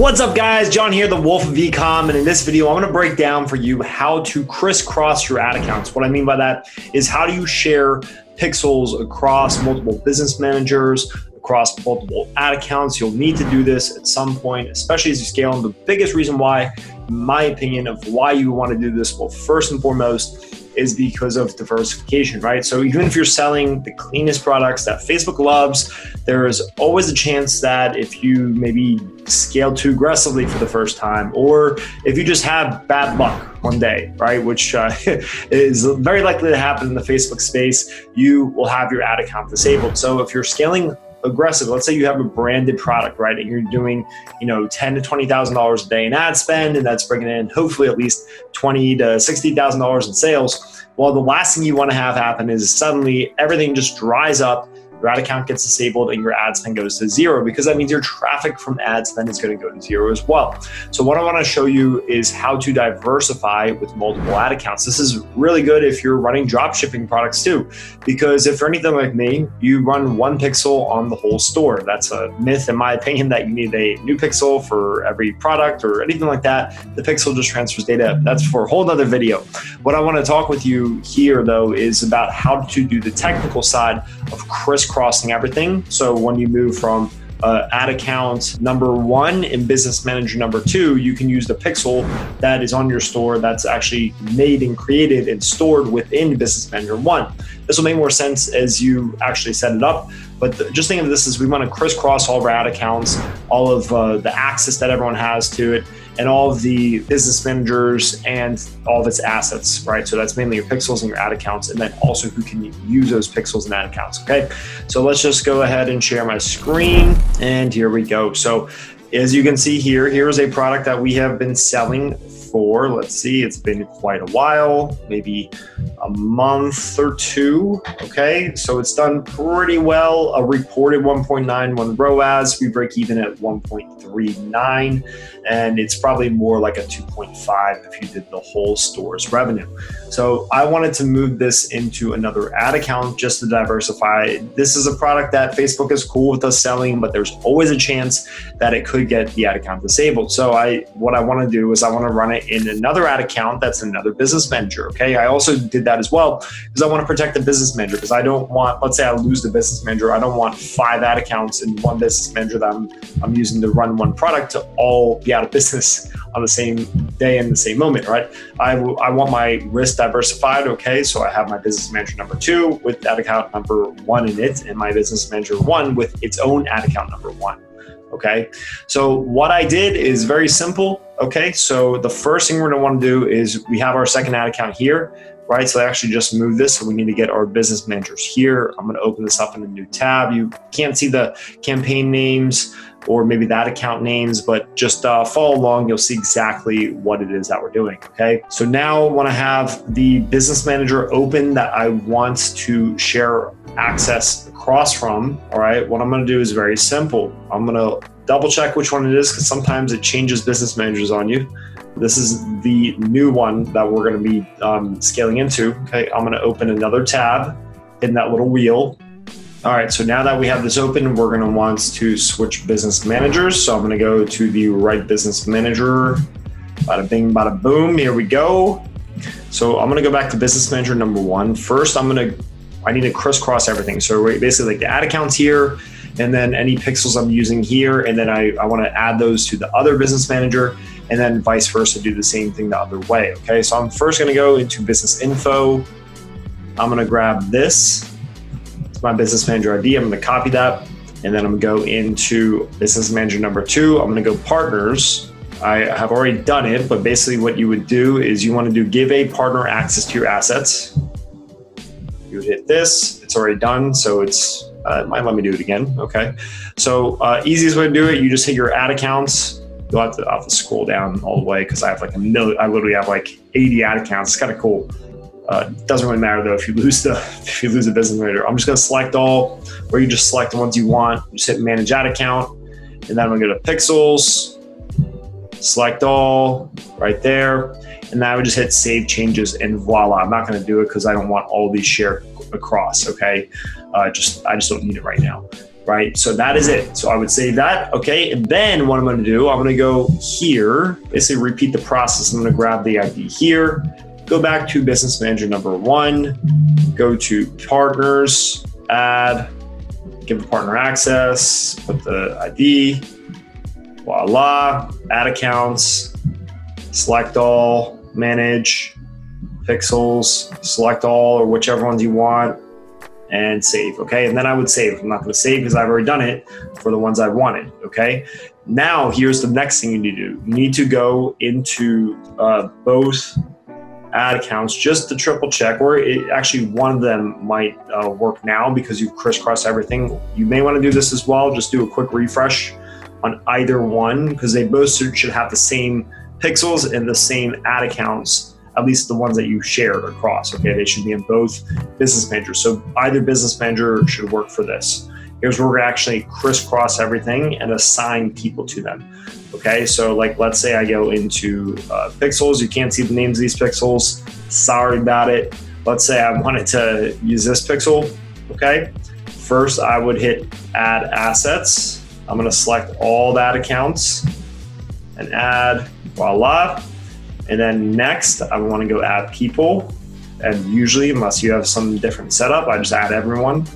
What's up guys, John here, the Wolf of Ecom, and in this video I'm gonna break down for you how to crisscross your ad accounts. What I mean by that is how do you share pixels across multiple business managers, across multiple ad accounts. You'll need to do this at some point, especially as you scale. And the biggest reason why, my opinion, of why you want to do this, well, first and foremost, is because of diversification, right? So even if you're selling the cleanest products that Facebook loves, there is always a chance that if you maybe scale too aggressively for the first time, or if you just have bad luck one day, right, which uh, is very likely to happen in the Facebook space, you will have your ad account disabled. So if you're scaling aggressive. Let's say you have a branded product, right? And you're doing, you know, ten to twenty thousand dollars a day in ad spend, and that's bringing in hopefully at least twenty to sixty thousand dollars in sales. Well, the last thing you want to have happen is suddenly everything just dries up your ad account gets disabled and your ad spend goes to zero because that means your traffic from ad spend is going to go to zero as well. So, what I want to show you is how to diversify with multiple ad accounts. This is really good if you're running drop shipping products too, because if you're anything like me, you run one pixel on the whole store. That's a myth, in my opinion, that you need a new pixel for every product or anything like that. The pixel just transfers data. That's for a whole other video. What I want to talk with you here, though, is about how to do the technical side of crisscrossing everything. So when you move from uh, ad account number one in business manager number two, you can use the pixel that is on your store that's actually made and created and stored within business manager one. This will make more sense as you actually set it up. But the, just think of this as we want to crisscross all of our ad accounts, all of uh, the access that everyone has to it, and all of the business managers and all of its assets, right? So that's mainly your pixels and your ad accounts, and then also who can use those pixels and ad accounts, okay? So let's just go ahead and share my screen, and here we go. So as you can see here, here is a product that we have been selling for, let's see, it's been quite a while, maybe a month or two. Okay, so it's done pretty well. A reported 1.91 ROAS. We break even at 1.39, and it's probably more like a 2.5 if you did the whole store's revenue. So I wanted to move this into another ad account just to diversify. This is a product that Facebook is cool with us selling, but there's always a chance that it could get the ad account disabled. So I, what I want to do is I want to run it in another ad account that's another business manager. Okay. I also did that as well because I want to protect the business manager because I don't want, let's say I lose the business manager, I don't want five ad accounts in one business manager that I'm, I'm using to run one product to all be out of business on the same day in the same moment, right? I, w- I want my risk diversified. Okay. So I have my business manager number two with ad account number one in it and my business manager one with its own ad account number one. Okay. So what I did is very simple. Okay. So the first thing we're going to want to do is we have our second ad account here, right? So I actually just moved this. So we need to get our business managers here. I'm going to open this up in a new tab. You can't see the campaign names or maybe that account names, but just uh, follow along. You'll see exactly what it is that we're doing. Okay. So now when I have the business manager open that I want to share access across from, all right, what I'm going to do is very simple. I'm going to double check which one it is because sometimes it changes business managers on you. This is the new one that we're going to be um, scaling into. Okay. I'm going to open another tab in that little wheel all right, so now that we have this open, we're going to want to switch business managers. So I'm going to go to the right business manager. Bada bing, bada boom. Here we go. So I'm going to go back to business manager number one. First, I'm going to, I need to crisscross everything. So basically like the ad accounts here, and then any pixels I'm using here. And then I, I want to add those to the other business manager and then vice versa, do the same thing the other way. Okay, so I'm first to go into business info. I'm to grab this it's my business manager ID. I'm to copy that. And then I'm to go into business manager number two. I'm to go partners. I have already done it, but basically what you would do is you want to do give a partner access to your assets. You would hit this. It's already done. So it's, uh, might let me do it again. Okay. So uh, easiest way to do it, you just hit your ad accounts. You'll have to, I'll have to scroll down all the way because I have like a million, I literally have like 80 ad accounts. It's kind of cool. Uh, doesn't really matter though if you lose the if you lose a business manager. I'm just going to select all, or you just select the ones you want. Just hit manage ad account, and then I'm to go to pixels, select all right there, and now I would just hit save changes, and voila. I'm not going to do it because I don't want all these shared across. Okay, uh, just I just don't need it right now right? So that is it. So I would save that. Okay. And then what I'm going to do, I'm going to go here, basically repeat the process. I'm going to grab the ID here, go back to business manager number one, go to partners, add, give the partner access, put the ID, voila, ad accounts, select all, manage, pixels, select all, or whichever ones you want, and save. Okay. And then I would save. I'm not going to save because I've already done it for the ones I wanted. Okay. Now, here's the next thing you need to do you need to go into uh, both ad accounts just to triple check, or it, actually one of them might uh, work now because you've crisscrossed everything. You may want to do this as well. Just do a quick refresh on either one because they both should have the same pixels and the same ad accounts at least the ones that you shared across. Okay, they should be in both business managers. So either business manager should work for this. Here's where we're actually crisscross everything and assign people to them. Okay, so like let's say I go into uh, pixels, you can't see the names of these pixels. Sorry about it. Let's say I wanted to use this pixel. Okay, first I would hit add assets. I'm gonna select all that accounts and add voila. And then next, I want to go add people. And usually, unless you have some different setup, I just add everyone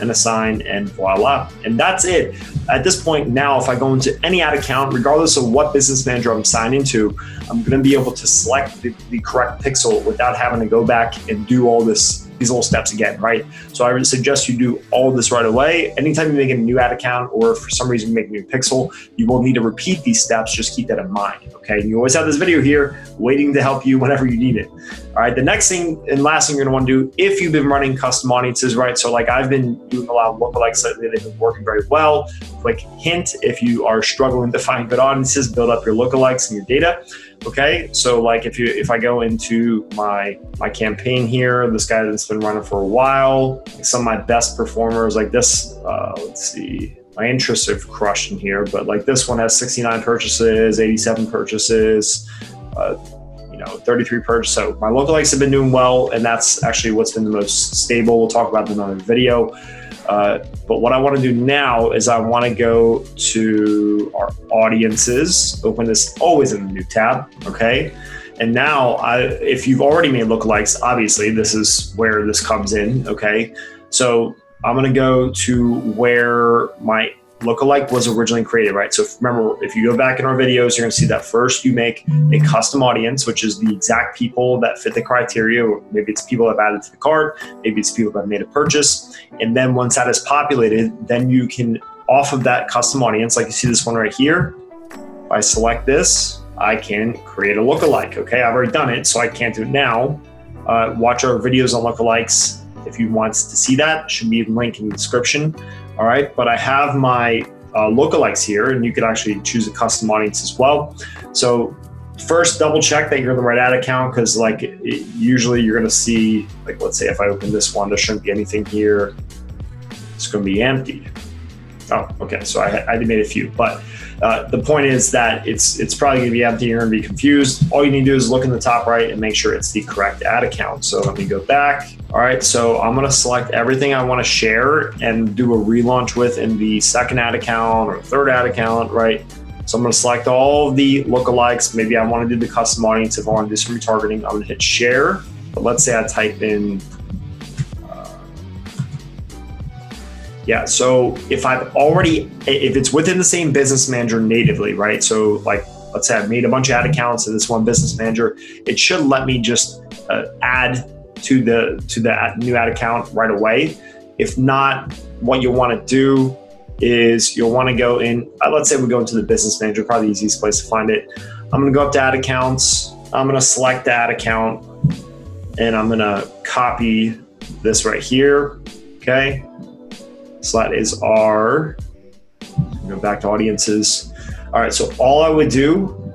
and assign and voila. And that's it. At this point, now, if I go into any ad account, regardless of what business manager I'm signed into, I'm going to be able to select the, the correct pixel without having to go back and do all this these little steps again, right? So I would suggest you do all this right away. Anytime you make a new ad account or for some reason you make a new pixel, you will need to repeat these steps. Just keep that in mind, okay? And you always have this video here waiting to help you whenever you need it. All right, the next thing and last thing you're gonna wanna do, if you've been running custom audiences, right? So like I've been doing a lot of lookalikes lately, they've been working very well. Quick hint, if you are struggling to find good audiences, build up your lookalikes and your data. Okay, so like if you if I go into my my campaign here, this guy that's been running for a while, some of my best performers like this. Uh, let's see, my interests have crushed in here, but like this one has 69 purchases, 87 purchases. Uh, know, 33 purchases. So my lookalikes have been doing well, and that's actually what's been the most stable. We'll talk about in another video. Uh, but what I want to do now is I want to go to our audiences, open this always in the new tab, okay? And now, I, if you've already made lookalikes, obviously this is where this comes in, okay? So I'm going to go to where my lookalike was originally created, right? So remember, if you go back in our videos, you're to see that first you make a custom audience, which is the exact people that fit the criteria. Maybe it's people that have added to the card, maybe it's people that have made a purchase. And then once that is populated, then you can, off of that custom audience, like you see this one right here, if I select this, I can create a lookalike. Okay, I've already done it, so I can't do it now. Uh, watch our videos on lookalikes if you want to see that. Should be a link in the description. All right, but I have my uh, lookalikes here, and you could actually choose a custom audience as well. So first, double check that you're in the right ad account because, like, it, usually you're going to see, like, let's say if I open this one, there shouldn't be anything here. It's going to be empty. Oh, okay. So I, I made a few, but uh, the point is that it's it's probably going to be empty. You're going to be confused. All you need to do is look in the top right and make sure it's the correct ad account. So let me go back. All right, so I'm going to select everything I want to share and do a relaunch with in the second ad account or third ad account, right? So I'm going to select all the lookalikes. Maybe I want to do the custom audience if I want to do some retargeting. I'm going to hit share. But let's say I type in Yeah. So if I've already, if it's within the same business manager natively, right? So like, let's say I've made a bunch of ad accounts to this one business manager, it should let me just uh, add to the to the new ad account right away. If not, what you'll want to do is you'll want to go in. Uh, let's say we go into the business manager, probably the easiest place to find it. I'm going to go up to ad accounts. I'm going to select that account, and I'm going to copy this right here. Okay. So that is our, go back to audiences. All right, so all I would do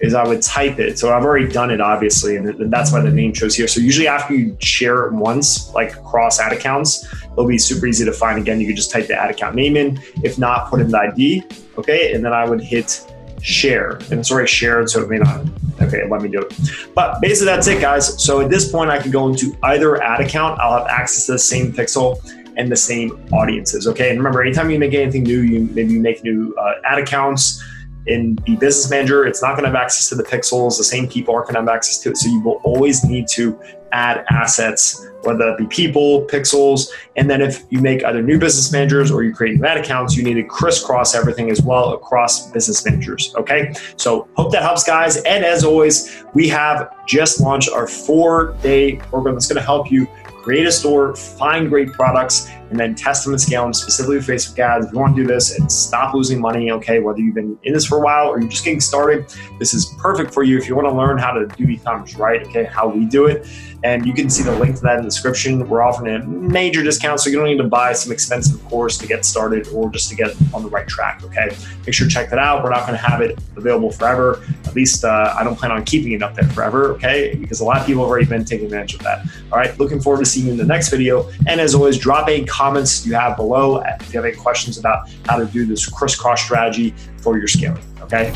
is I would type it. So I've already done it, obviously, and that's why the name shows here. So usually after you share it once, like across ad accounts, it'll be super easy to find. Again, you could just type the ad account name in. If not, put in the ID, okay? And then I would hit share. And it's already shared, so it may not, okay, let me do it. But basically that's it, guys. So at this point, I can go into either ad account. I'll have access to the same pixel and the same audiences. Okay. And remember, anytime you make anything new, you maybe you make new uh, ad accounts in the business manager, it's not going to have access to the pixels. The same people aren't going to have access to it. So you will always need to add assets, whether that be people, pixels. And then if you make either new business managers or you create new ad accounts, you need to crisscross everything as well across business managers. Okay. So hope that helps, guys. And as always, we have just launched our four day program that's going to help you create a store, find great products, and then test them and scale them specifically with Facebook ads. If you want to do this and stop losing money, okay, whether you've been in this for a while or you're just getting started, this is perfect for you. If you want to learn how to do e-commerce right, okay, how we do it, and you can see the link to that in the description. We're offering a major discount, so you don't need to buy some expensive course to get started or just to get on the right track. Okay, make sure to check that out. We're not going to have it available forever. At least uh, I don't plan on keeping it up there forever. Okay, because a lot of people have already been taking advantage of that. All right, looking forward to seeing you in the next video. And as always, drop a comments you have below if you have any questions about how to do this crisscross strategy for your scaling. Okay.